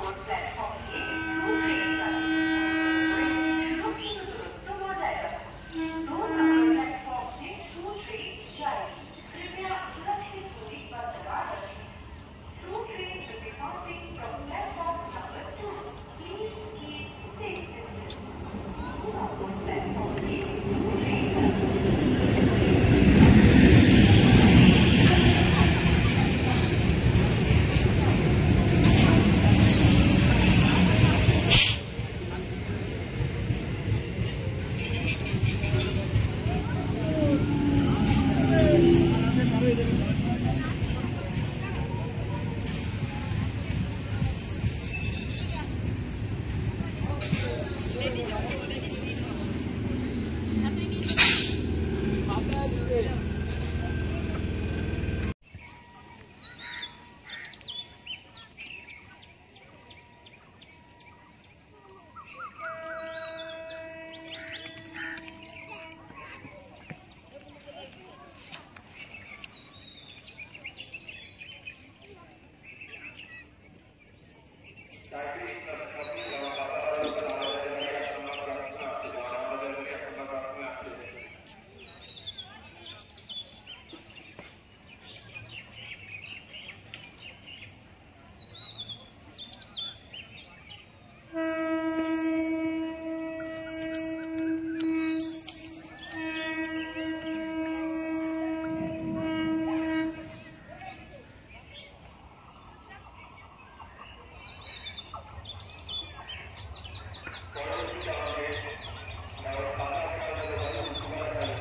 One, Diabetes